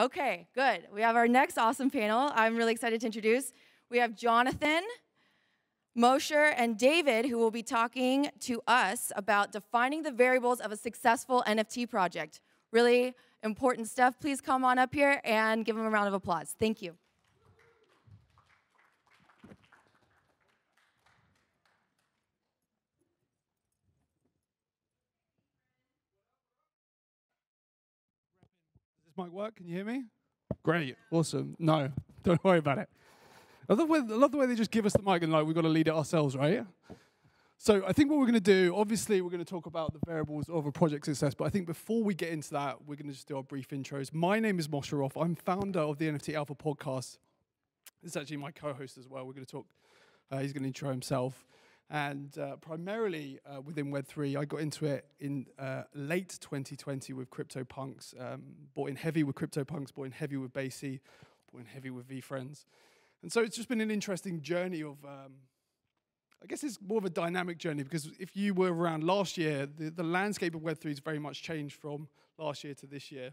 Okay, good. We have our next awesome panel. I'm really excited to introduce. We have Jonathan, Mosher, and David, who will be talking to us about defining the variables of a successful NFT project. Really important stuff. Please come on up here and give them a round of applause. Thank you. Mic work? Can you hear me? Great, awesome. No, don't worry about it. I love, the way, I love the way they just give us the mic and like we've got to lead it ourselves, right? So I think what we're going to do, obviously, we're going to talk about the variables of a project success. But I think before we get into that, we're going to just do our brief intros. My name is Moshe Roth. I'm founder of the NFT Alpha podcast. This is actually my co-host as well. We're going to talk. Uh, he's going to intro himself. And uh, primarily uh, within Web3, I got into it in uh, late 2020 with CryptoPunks. Um, bought in heavy with CryptoPunks, bought in heavy with BAYC, bought in heavy with VeeFriends. And so it's just been an interesting journey of, um, I guess it's more of a dynamic journey because if you were around last year, the, the landscape of Web3 has very much changed from last year to this year.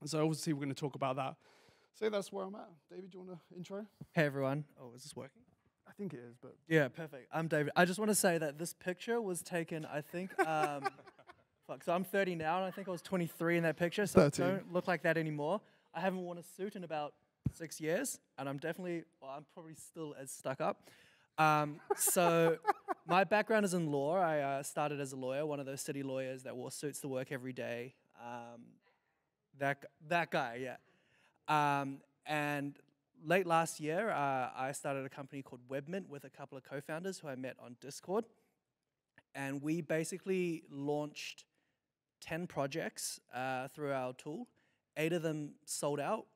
And so obviously we're going to talk about that. So that's where I'm at. David, do you want to intro? Hey everyone. Oh, is this working? I think it is, but Yeah, perfect. I'm David. I just want to say that this picture was taken, I think, um, fuck, so I'm 30 now, and I think I was 23 in that picture, so I don't look like that anymore. I haven't worn a suit in about six years, and I'm definitely, well, I'm probably still as stuck up. Um, so my background is in law. I uh, started as a lawyer, one of those city lawyers that wore suits to work every day. Um, that, that guy, yeah. Um, and late last year, uh, I started a company called Webmint with a couple of co-founders who I met on Discord, and we basically launched ten projects uh, through our tool. Eight of them sold out.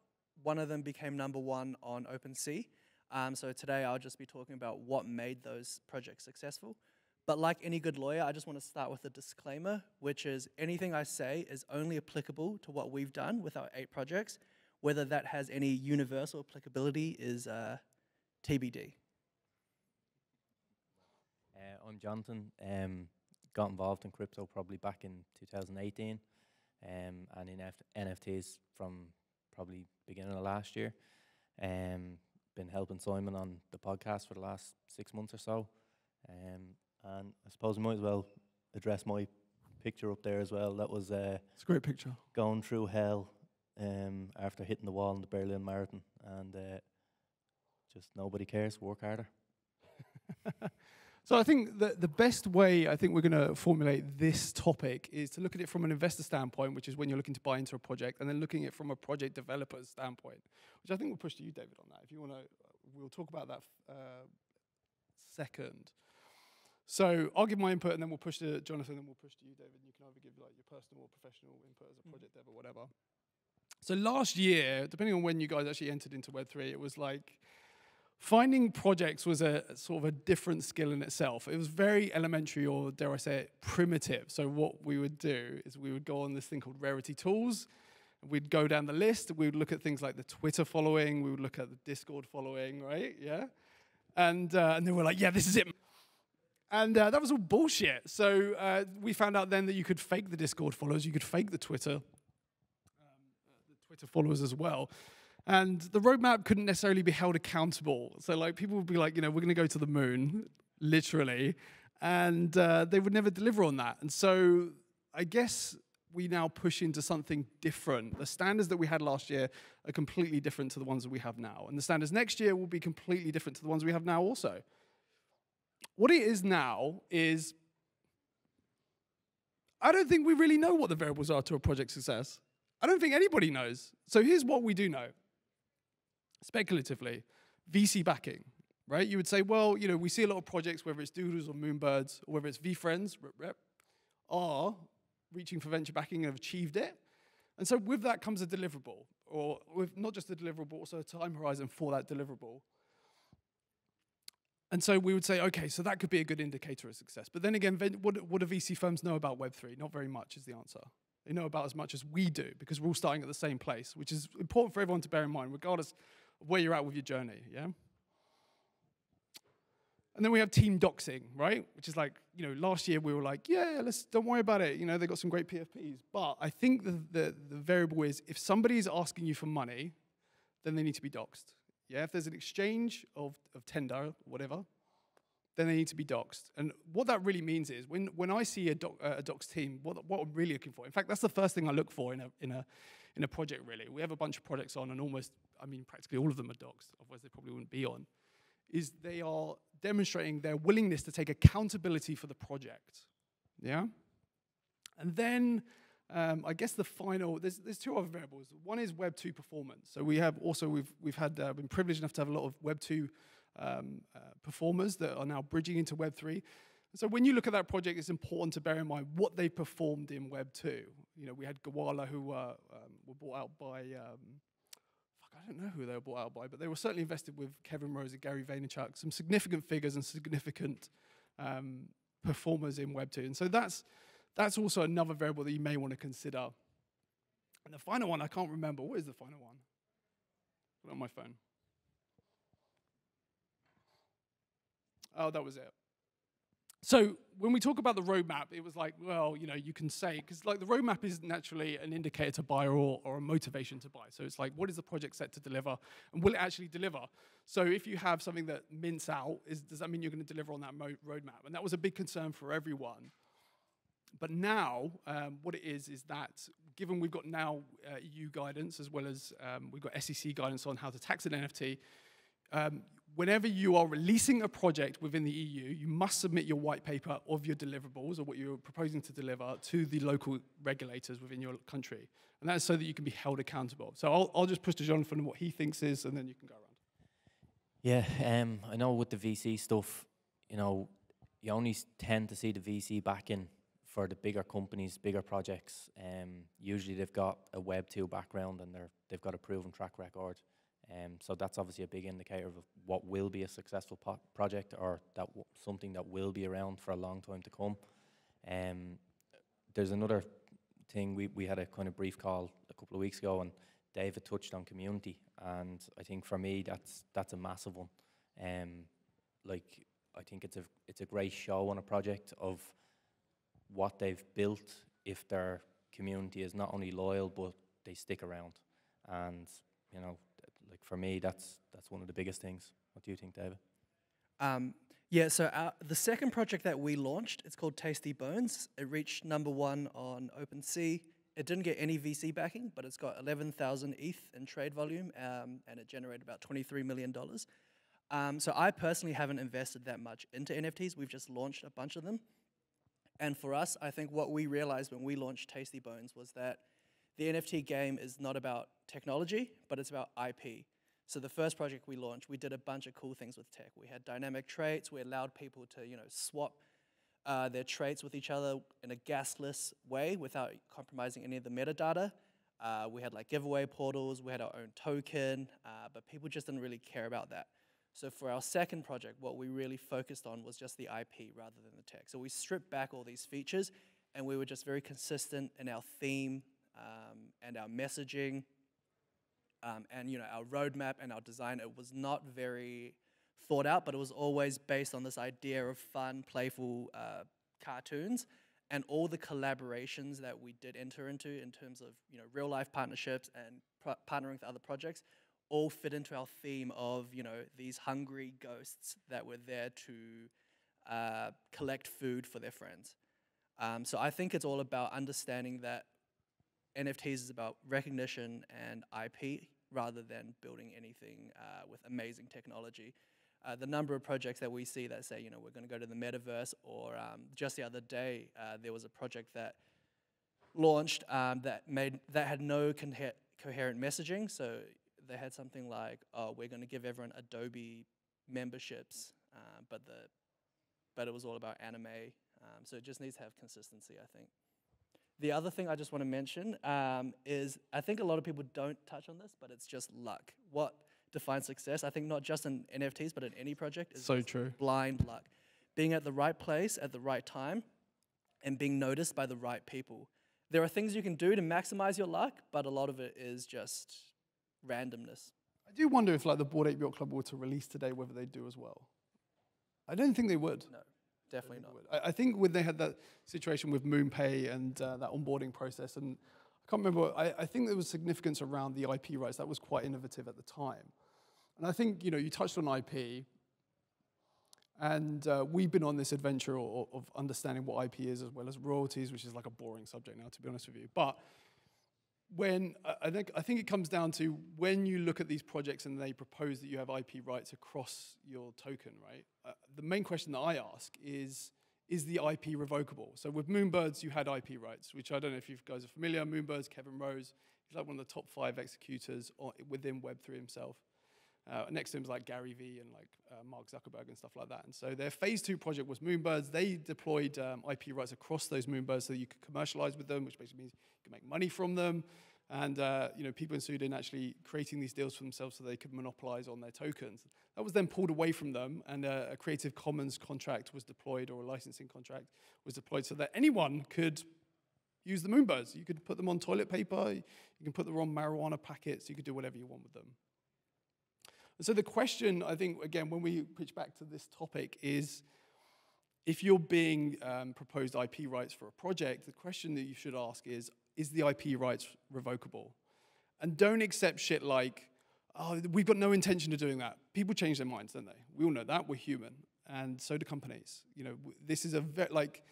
One of them became number one on OpenSea. Um, so today I'll just be talking about what made those projects successful. But like any good lawyer, I just want to start with a disclaimer, which is anything I say is only applicable to what we've done with our eight projects. Whether that has any universal applicability is uh, TBD. Uh, I'm Jonathan. Um, got involved in crypto probably back in 2018, um, and in F- NFTs from probably beginning of last year. Um, been helping Simon on the podcast for the last six months or so, um, and I suppose I might as well address my picture up there as well. That was uh, it's a great picture. going through hell um, after hitting the wall in the Berlin Marathon, and uh, just nobody cares. Work harder. So I think that the best way I think we're going to formulate this topic is to look at it from an investor standpoint, which is when you're looking to buy into a project, and then looking at it from a project developer's standpoint, which I think we'll push to you, David, on that. If you want to, we'll talk about that uh, second. So I'll give my input, and then we'll push to Jonathan, and we'll push to you, David. And you can either give like your personal or professional input as a project dev or whatever. So last year, depending on when you guys actually entered into Web3, it was like finding projects was a sort of a different skill in itself. It was very elementary, or dare I say it, primitive. So what we would do is we would go on this thing called Rarity Tools. We'd go down the list. We would look at things like the Twitter following. We would look at the Discord following, right? Yeah. And uh, and then we're like, yeah, this is it. And uh, that was all bullshit. So uh, we found out then that you could fake the Discord followers, you could fake the Twitter, Twitter followers as well. And the roadmap couldn't necessarily be held accountable. So like people would be like, you know, we're going to go to the moon, literally, and uh, they would never deliver on that. And so I guess we now push into something different. The standards that we had last year are completely different to the ones that we have now, and the standards next year will be completely different to the ones we have now also. What it is now is I don't think we really know what the variables are to a project success. I don't think anybody knows. So here's what we do know. Speculatively, VC backing, right? You would say, well, you know, we see a lot of projects, whether it's Doodles or Moonbirds, or whether it's VeeFriends, rep, rep, are reaching for venture backing and have achieved it. And so with that comes a deliverable, or with not just a deliverable, also a time horizon for that deliverable. And so we would say, okay, so that could be a good indicator of success. But then again, what, what do VC firms know about Web3? Not very much is the answer. They know about as much as we do because we're all starting at the same place, which is important for everyone to bear in mind, regardless of where you're at with your journey. Yeah. And then we have team doxing, right? Which is like, you know, last year we were like, yeah, let's don't worry about it. You know, they got some great PFPs. But I think the, the, the variable is if somebody is asking you for money, then they need to be doxed. Yeah, if there's an exchange of, of tender, whatever, then they need to be doxed. And what that really means is when, when I see a, doc, uh, a doxed team, what, what I'm really looking for, in fact, that's the first thing I look for in a, in, a, in a project, really. We have a bunch of projects on, and almost, I mean, practically all of them are doxed, otherwise they probably wouldn't be on is they are demonstrating their willingness to take accountability for the project. Yeah? And then um, I guess the final, there's, there's two other variables. One is Web 2 performance. So we have also, we've, we've had, uh, been privileged enough to have a lot of Web 2 um, uh, performers that are now bridging into Web 3. So when you look at that project, it's important to bear in mind what they performed in Web 2. You know, we had Gowalla who uh, um, were bought out by um, I don't know who they were bought out by, but they were certainly invested with Kevin Rose and Gary Vaynerchuk, some significant figures and significant um, performers in Web2. And so that's, that's also another variable that you may want to consider. And the final one, I can't remember. What is the final one? Put it on my phone. Oh, that was it. So when we talk about the roadmap, it was like, well, you know, you can say, because like the roadmap is naturally an indicator to buy or, or a motivation to buy. So it's like, what is the project set to deliver? And will it actually deliver? So if you have something that mints out, is, does that mean you're going to deliver on that roadmap? And that was a big concern for everyone. But now, um, what it is, is that given we've got now uh, EU guidance as well as um, we've got SEC guidance on how to tax an NFT, um, whenever you are releasing a project within the EU, you must submit your white paper of your deliverables or what you're proposing to deliver to the local regulators within your country. And that's so that you can be held accountable. So I'll, I'll just push to Jonathan what he thinks is, and then you can go around. Yeah, um, I know with the VC stuff, you know, you only tend to see the VC backing for the bigger companies, bigger projects. Um, usually they've got a Web 2 background and they're, they've got a proven track record. Um, so that's obviously a big indicator of what will be a successful project or that something that will be around for a long time to come. Um, there's another thing, we, we had a kind of brief call a couple of weeks ago and David touched on community and I think for me that's that's a massive one. Um, like I think it's a it's a great show on a project of what they've built if their community is not only loyal but they stick around. And you know, for me, that's that's one of the biggest things. What do you think, David? Um, yeah, so our, the second project that we launched, it's called Tasty Bones. It reached number one on OpenSea. It didn't get any VC backing, but it's got 11,000 ETH in trade volume, um, and it generated about $23 million. Um, so I personally haven't invested that much into NFTs. We've just launched a bunch of them. And for us, I think what we realized when we launched Tasty Bones was that the NFT game is not about technology, but it's about IP. So the first project we launched, we did a bunch of cool things with tech. We had dynamic traits. We allowed people to, you know, swap uh, their traits with each other in a gasless way without compromising any of the metadata. Uh, we had like giveaway portals. We had our own token, uh, but people just didn't really care about that. So for our second project, what we really focused on was just the IP rather than the tech. So we stripped back all these features, and we were just very consistent in our theme um, and our messaging um, and you know our roadmap and our design. It was not very thought out, but it was always based on this idea of fun, playful uh, cartoons. And all the collaborations that we did enter into in terms of you know real life partnerships and partnering with other projects all fit into our theme of you know these hungry ghosts that were there to uh, collect food for their friends. Um, so I think it's all about understanding that NFTs is about recognition and IP rather than building anything uh, with amazing technology. Uh, the number of projects that we see that say, you know, we're going to go to the metaverse, or um, just the other day, uh, there was a project that launched um, that made that had no coherent messaging. So they had something like, "Oh, we're going to give everyone Adobe memberships," uh, but the but it was all about anime. Um, so it just needs to have consistency, I think. The other thing I just want to mention um, is I think a lot of people don't touch on this, but it's just luck. What defines success? I think not just in NFTs, but in any project is so true. blind luck. Being at the right place at the right time and being noticed by the right people. There are things you can do to maximize your luck, but a lot of it is just randomness. I do wonder if like the Bored Ape Yacht Club were to release today, whether they'd do as well. I don't think they would. No, definitely not. I, I think when they had that situation with MoonPay and uh, that onboarding process, and I can't remember, I, I think there was significance around the IP rights. That was quite innovative at the time. And I think, you know, you touched on IP, and uh, we've been on this adventure of, of understanding what IP is as well as royalties, which is like a boring subject now, to be honest with you. But when I think, I think it comes down to when you look at these projects and they propose that you have IP rights across your token, right? Uh, the main question that I ask is, is the IP revocable? So with Moonbirds, you had IP rights, which I don't know if you guys are familiar. Moonbirds, Kevin Rose, he's like one of the top five executors within Web3 himself. Uh, next to him is like Gary Vee and like uh, Mark Zuckerberg and stuff like that. And so their phase two project was Moonbirds. They deployed um, IP rights across those Moonbirds so you could commercialize with them, which basically means you can make money from them. And uh, you know, people ensued in actually creating these deals for themselves so they could monopolize on their tokens. That was then pulled away from them, and uh, a Creative Commons contract was deployed, or a licensing contract was deployed, so that anyone could use the Moonbirds. You could put them on toilet paper, you can put them on marijuana packets, you could do whatever you want with them. So the question, I think, again, when we pitch back to this topic is, if you're being um, proposed IP rights for a project, the question that you should ask is, is the IP rights revocable? And don't accept shit like, oh, we've got no intention of doing that. People change their minds, don't they? We all know that. We're human. And so do companies. You know, this is a like,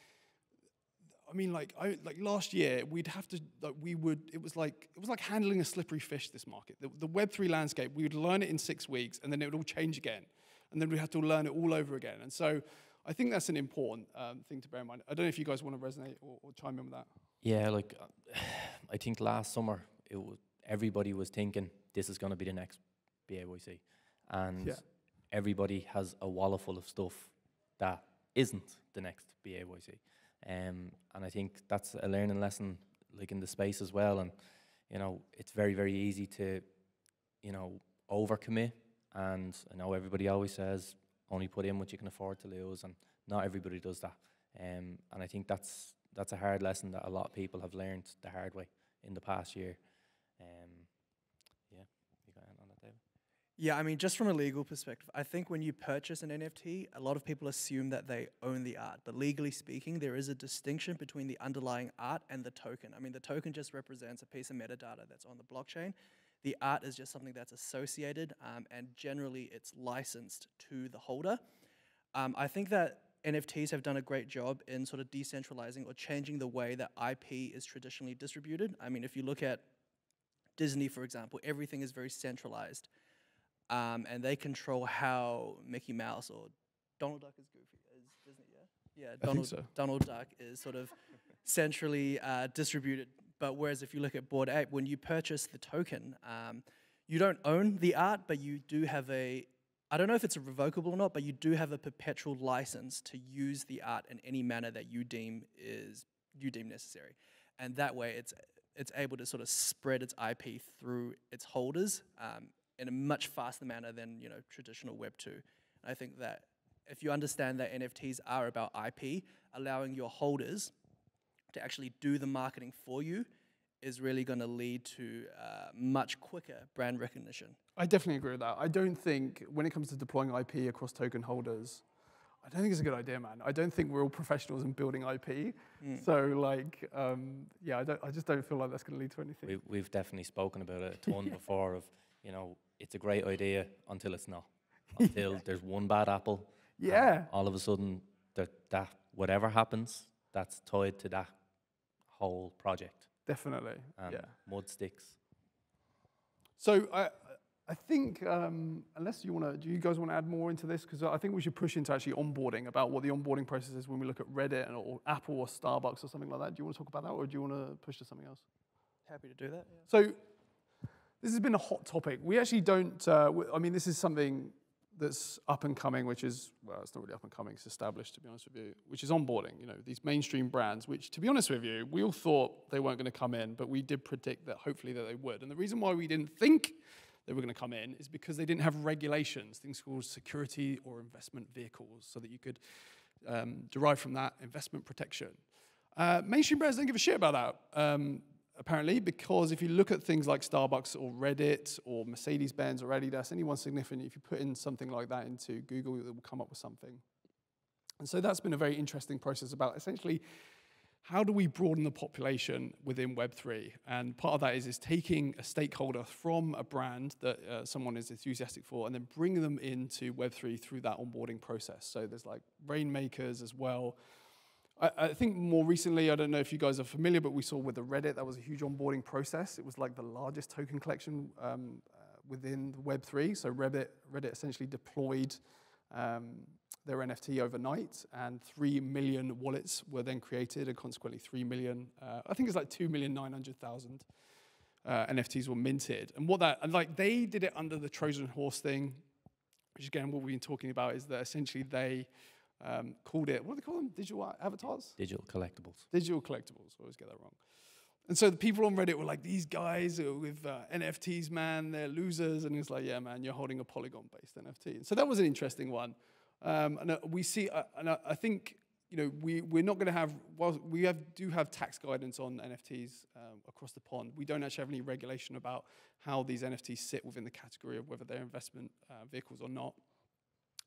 I mean, like, I, like last year, we'd have to, like, we would, it was like, it was like handling a slippery fish, this market. The, the Web3 landscape, we would learn it in six weeks, and then it would all change again. And then we had to learn it all over again. And so I think that's an important um, thing to bear in mind. I don't know if you guys want to resonate or, or chime in with that. Yeah, like, I think last summer, it was, everybody was thinking this is going to be the next BAYC. And yeah. everybody has a wallet full of stuff that isn't the next BAYC. Um, and I think that's a learning lesson, like in the space as well. And you know, it's very very easy to, you know, overcommit. And I know everybody always says only put in what you can afford to lose, and not everybody does that. Um, and I think that's that's a hard lesson that a lot of people have learned the hard way in the past year. Um, yeah, I mean, just from a legal perspective, I think when you purchase an NFT, a lot of people assume that they own the art. But legally speaking, there is a distinction between the underlying art and the token. I mean, the token just represents a piece of metadata that's on the blockchain. The art is just something that's associated, um, and generally it's licensed to the holder. Um, I think that NFTs have done a great job in sort of decentralizing or changing the way that IP is traditionally distributed. I mean, if you look at Disney, for example, everything is very centralized um, and they control how Mickey Mouse or Donald Duck is Goofy is Disney, yeah, yeah. Donald so. Donald Duck is sort of centrally uh, distributed. But whereas if you look at Bored Ape, when you purchase the token, um, you don't own the art, but you do have a I don't know if it's revocable or not, but you do have a perpetual license to use the art in any manner that you deem is you deem necessary, and that way it's it's able to sort of spread its IP through its holders um, in a much faster manner than you know traditional Web two. I think that if you understand that NFTs are about IP, allowing your holders to actually do the marketing for you is really going to lead to uh, much quicker brand recognition. I definitely agree with that. I don't think when it comes to deploying IP across token holders, I don't think it's a good idea, man. I don't think we're all professionals in building IP. Mm. So, like, um, yeah, I, I, just don't feel like that's going to lead to anything. We, have definitely spoken about it a ton yeah. before of you know, it's a great idea until it's not. Until yeah. there's one bad apple. Yeah. All of a sudden, that, that whatever happens, that's tied to that whole project. Definitely. And yeah. Mud sticks. So I, I think um, unless you want to, do you guys want to add more into this? Because I think we should push into actually onboarding about what the onboarding process is when we look at Reddit or Apple or Starbucks or something like that. Do you want to talk about that, or do you want to push to something else? Happy to do that. Yeah. So this has been a hot topic. We actually don't, uh, I mean, this is something that's up and coming, which is, well, it's not really up and coming, it's established, to be honest with you, which is onboarding. You know, these mainstream brands, which, to be honest with you, we all thought they weren't going to come in, but we did predict that hopefully that they would. And the reason why we didn't think they were going to come in is because they didn't have regulations, things called security or investment vehicles, so that you could um, derive from that investment protection. Uh, mainstream brands don't give a shit about that. Um, apparently, because if you look at things like Starbucks or Reddit or Mercedes Benz or Adidas, anyone significant, if you put in something like that into Google, it will come up with something. And so that's been a very interesting process about essentially how do we broaden the population within Web3? And part of that is, is taking a stakeholder from a brand that uh, someone is enthusiastic for and then bringing them into Web3 through that onboarding process. So there's like rainmakers as well. I, I, think more recently, I don't know if you guys are familiar, but we saw with the Reddit, that was a huge onboarding process. It was like the largest token collection um, uh, within Web3. So Reddit, Reddit essentially deployed um, their NFT overnight, and 3 million wallets were then created, and consequently 3 million, uh, I think it's like 2,900,000 uh, NFTs were minted. And what that, and like they did it under the Trojan horse thing, which again, what we've been talking about is that essentially they um, called it, what do they call them? Digital avatars? Digital collectibles. Digital collectibles, I always get that wrong. And so the people on Reddit were like, these guys with uh, NFTs, man, they're losers. And it's like, yeah, man, you're holding a Polygon based NFT. And so that was an interesting one. Um, and uh, we see, uh, and uh, I think, you know, we, we're not going to have, well, we have, do have tax guidance on NFTs um, across the pond. We don't actually have any regulation about how these NFTs sit within the category of whether they're investment uh, vehicles or not.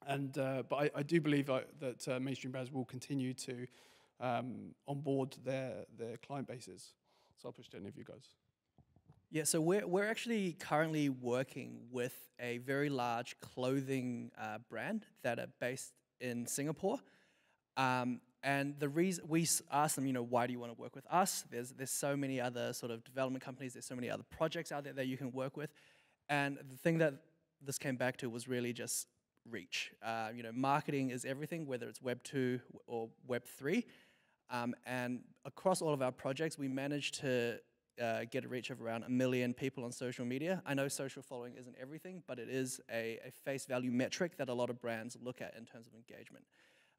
And, uh, but I, I, do believe uh, that mainstream brands will continue to um, onboard their, their client bases. So I'll push to any of you guys. Yeah, so we're, we're actually currently working with a very large clothing uh, brand that are based in Singapore. Um, and the reason we asked them, you know, why do you want to work with us? There's, there's so many other sort of development companies, there's so many other projects out there that you can work with. And the thing that this came back to was really just reach. Uh, you know, marketing is everything, whether it's Web 2 or Web 3. Um, and across all of our projects, we managed to uh, get a reach of around a million people on social media. I know social following isn't everything, but it is a, a face value metric that a lot of brands look at in terms of engagement.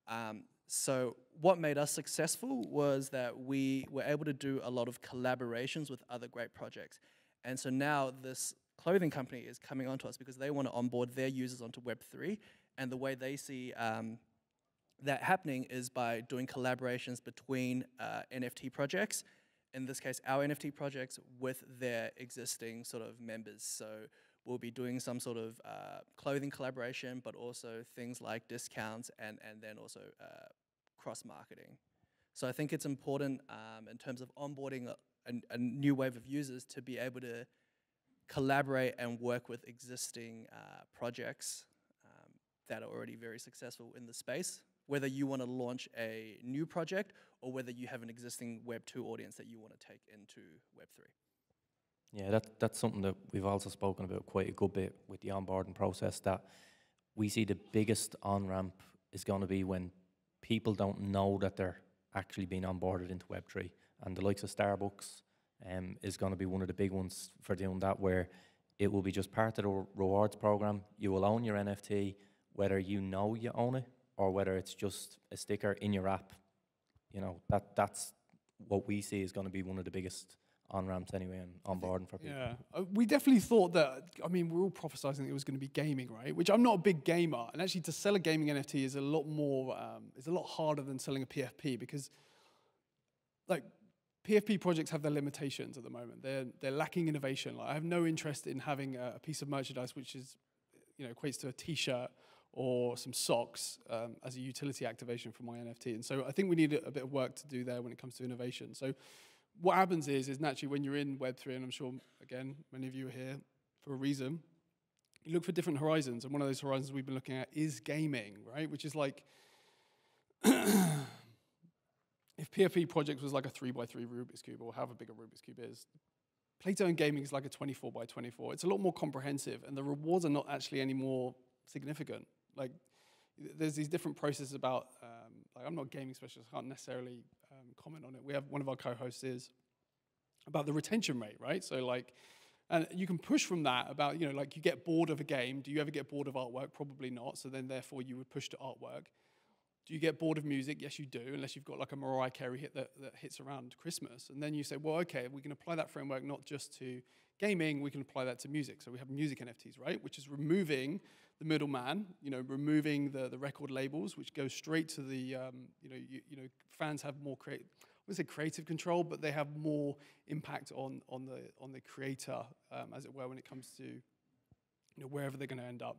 Um, so what made us successful was that we were able to do a lot of collaborations with other great projects. And so now this clothing company is coming onto us because they want to onboard their users onto Web3. And the way they see um, that happening is by doing collaborations between uh, NFT projects in this case, our NFT projects with their existing sort of members. So we'll be doing some sort of uh, clothing collaboration, but also things like discounts and, and then also uh, cross marketing. So I think it's important um, in terms of onboarding a, a, a, new wave of users to be able to collaborate and work with existing uh, projects um, that are already very successful in the space whether you want to launch a new project or whether you have an existing Web 2 audience that you want to take into Web 3. Yeah, that, that's something that we've also spoken about quite a good bit with the onboarding process. That we see the biggest on ramp is going to be when people don't know that they're actually being onboarded into Web3. And the likes of Starbucks um, is going to be one of the big ones for doing that, where it will be just part of the rewards program. You will own your NFT, whether you know you own it or whether it's just a sticker in your app. You know, that that's what we see is going to be one of the biggest on ramps anyway and onboarding for people. Yeah, uh, we definitely thought that. I mean, we're all prophesizing it was going to be gaming, right? Which I'm not a big gamer, and actually, to sell a gaming NFT is a lot more. Um, it's a lot harder than selling a PFP because, like, PFP projects have their limitations at the moment. They're they're lacking innovation. Like, I have no interest in having a, a piece of merchandise which is, you know, equates to a T-shirt or some socks um, as a utility activation for my NFT. And so I think we need a, a, bit of work to do there when it comes to innovation. So what happens is, is naturally when you're in Web3, and I'm sure, again, many of you are here for a reason, you look for different horizons. And one of those horizons we've been looking at is gaming, right? Which is like, if PFP project was like a three by three Rubik's Cube or however big a Rubik's Cube is, Play-To-Earn gaming is like a 24 by 24. It's a lot more comprehensive, and the rewards are not actually any more significant. Like, there's these different processes about, um, like, I'm not a gaming specialist, I can't necessarily um, comment on it. We have one of our co hosts is about the retention rate, right? So, like, and you can push from that about, you know, like you get bored of a game. Do you ever get bored of artwork? Probably not. So then, therefore, you would push to artwork. Do you get bored of music? Yes, you do, unless you've got like a Mariah Carey hit that, that hits around Christmas. And then you say, well, okay, we can apply that framework not just to gaming, we can apply that to music. So we have music NFTs, right? Which is removing the middleman, you know, removing the, the record labels, which goes straight to the, um, you know, you, you, know, fans have more create, I would say creative control, but they have more impact on, on, the, on the creator, um, as it were, when it comes to, you know, wherever they're going to end up.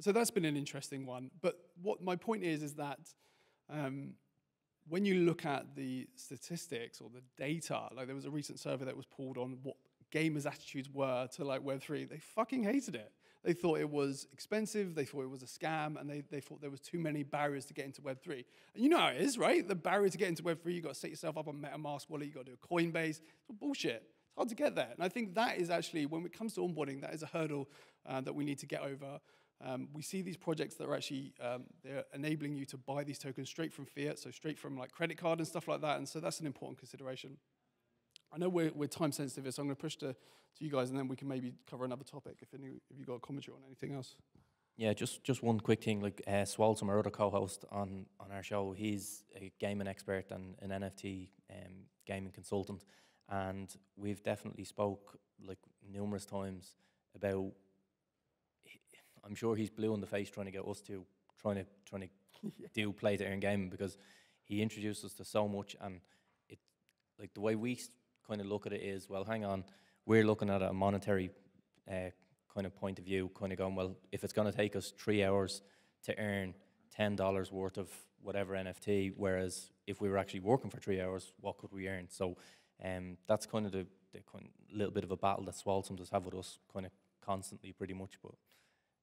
So that's been an interesting one. But what my point is, is that um, when you look at the statistics or the data, like there was a recent survey that was pulled on what gamers' attitudes were to like Web3, they fucking hated it. They thought it was expensive, they thought it was a scam, and they, they thought there was too many barriers to get into Web3. And you know how it is, right? The barrier to get into Web3, you've got to set yourself up on MetaMask wallet, you've got to do a Coinbase. It's bullshit. It's hard to get there. And I think that is actually, when it comes to onboarding, that is a hurdle uh, that we need to get over. Um, we see these projects that are actually um, they're enabling you to buy these tokens straight from fiat, so straight from like credit card and stuff like that. And so that's an important consideration. I know we're, we're time sensitive, so I'm going to push to, you guys, and then we can maybe cover another topic if any if you got a commentary on anything else. Yeah, just just one quick thing. Like uh, Swalsum, our other co-host on on our show, he's a gaming expert and an NFT um, gaming consultant, and we've definitely spoke like numerous times about. I'm sure he's blue in the face trying to get us to trying to trying to Yeah. do play to earn gaming because he introduced us to so much, and it like the way we kind of look at it is well, hang on, we're looking at a monetary uh, kind of point of view, kind of going, well, if it's going to take us three hours to earn ten dollars worth of whatever NFT, whereas if we were actually working for three hours, what could we earn? So um, that's kind of the, the kind little bit of a battle that Swalsum does have with us, kind of constantly, pretty much. But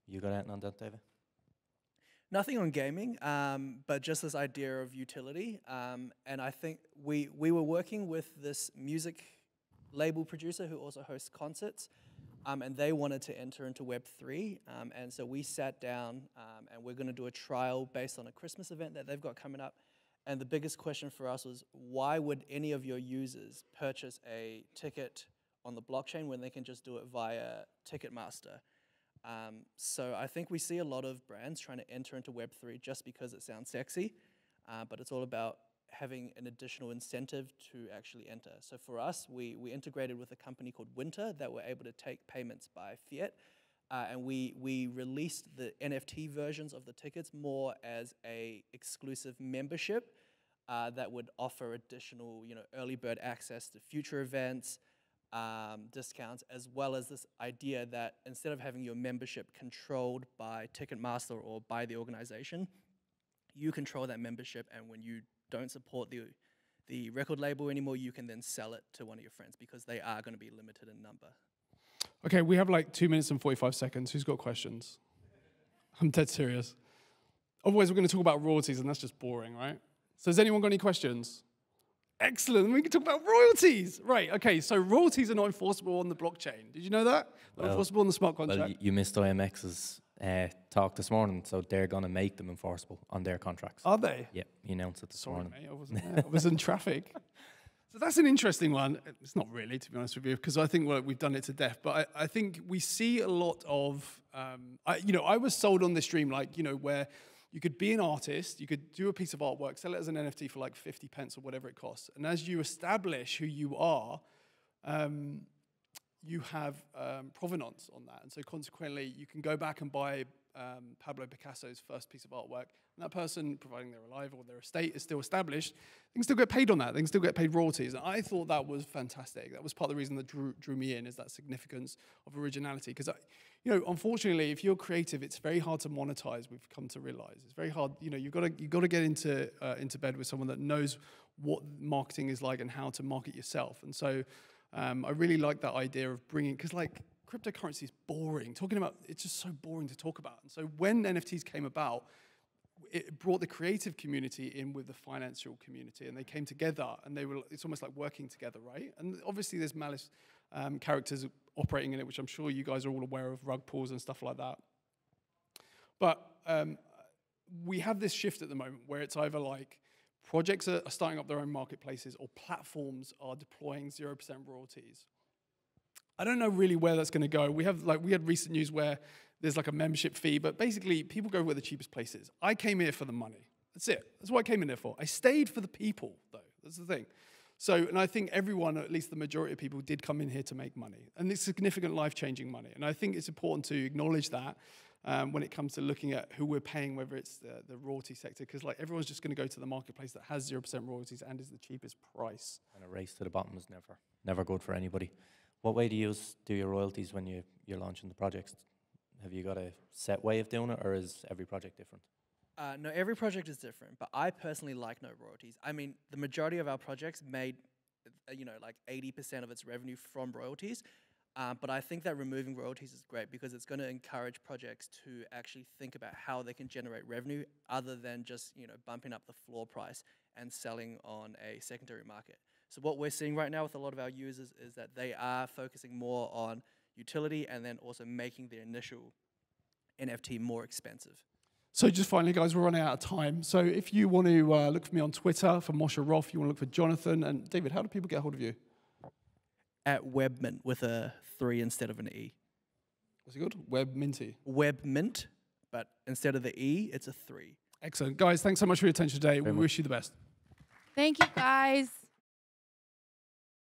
you got anything on that, David? Nothing on gaming, um, but just this idea of utility. Um, and I think we, we were working with this music label producer who also hosts concerts, um, and they wanted to enter into Web3. Um, and so we sat down um, and we're going to do a trial based on a Christmas event that they've got coming up. And the biggest question for us was why would any of your users purchase a ticket on the blockchain when they can just do it via Ticketmaster? Um, so I think we see a lot of brands trying to enter into Web3 just because it sounds sexy, uh, but it's all about having an additional incentive to actually enter. So for us, we, we integrated with a company called Winter that were able to take payments by fiat, uh, and we, we released the NFT versions of the tickets more as a exclusive membership uh, that would offer additional, you know, early bird access to future events, um, discounts, as well as this idea that instead of having your membership controlled by Ticketmaster or by the organization, you control that membership, and when you don't support the the record label anymore, you can then sell it to one of your friends because they are going to be limited in number. Okay, we have like two minutes and 45 seconds. Who's got questions? I'm dead serious. Otherwise, we're going to talk about royalties, and that's just boring, right? So, has anyone got any questions? Excellent. We can talk about royalties. Right. Okay. So, royalties are not enforceable on the blockchain. Did you know that? Not Well- enforceable on the smart contract. y- you missed IMX's uh, talk this morning, so they're going to make them enforceable on their contracts. Are they? Yeah, he announced it this Sorry, morning. mate. I wasn't there. I was in traffic. So that's an interesting one. It's not really, to be honest with you, because I think well, we've done it to death. But I, I think we see a lot of, um, I, you know, I was sold on this dream, like, you know, where you could be an artist, you could do a piece of artwork, sell it as an NFT for like 50 pence or whatever it costs. And as you establish who you are, um, you have um, provenance on that. And so consequently, you can go back and buy um, Pablo Picasso's first piece of artwork. And that person, providing they're alive or their estate is still established, they can still get paid on that. They can still get paid royalties. And I thought that was fantastic. That was part of the reason that drew, drew me in is that significance of originality. Because, you know, unfortunately, if you're creative, it's very hard to monetize. We've come to realize it's very hard. You know, you've got to you've got to get into uh, into bed with someone that knows what marketing is like and how to market yourself. And so, um, I really like that idea of bringing because like cryptocurrency is boring. Talking about it's just so boring to talk about. And so when NFTs came about, it brought the creative community in with the financial community, and they came together, and they were. It's almost like working together, right? And obviously, there's malice um, characters operating in it, which I'm sure you guys are all aware of, rug pulls and stuff like that. But um, we have this shift at the moment where it's either like projects are, starting up their own marketplaces or platforms are deploying 0% royalties. I don't know really where that's going to go. We have like we had recent news where there's like a membership fee, but basically people go where the cheapest place is. I came here for the money. That's it. That's what I came in here for. I stayed for the people, though. That's the thing. So, and I think everyone, at least the majority of people, did come in here to make money, and it's significant life-changing money. And I think it's important to acknowledge that um, when it comes to looking at who we're paying, whether it's the, the royalty sector, because like everyone's just going to go to the marketplace that has zero percent royalties and is the cheapest price. And a race to the bottom is never never good for anybody. What way do you do your royalties when you, you're launching the projects? Have you got a set way of doing it, or is every project different? Uh, no, every project is different, but I personally like no royalties. I mean, the majority of our projects made, uh, you know, like 80% of its revenue from royalties. Uh, but I think that removing royalties is great because it's going to encourage projects to actually think about how they can generate revenue other than just, you know, bumping up the floor price and selling on a secondary market. So what we're seeing right now with a lot of our users is that they are focusing more on utility and then also making the initial NFT more expensive. So just finally, guys, we're running out of time. So if you want to uh, look for me on Twitter for Moshe Roth, you want to look for Jonathan and David, how do people get hold of you? At Webmint with a three instead of an E. What's it called? Webminty. Webmint, but instead of the E, it's a three. Excellent. Guys, thanks so much for your attention today. we much. wish you the best. Thank you, guys.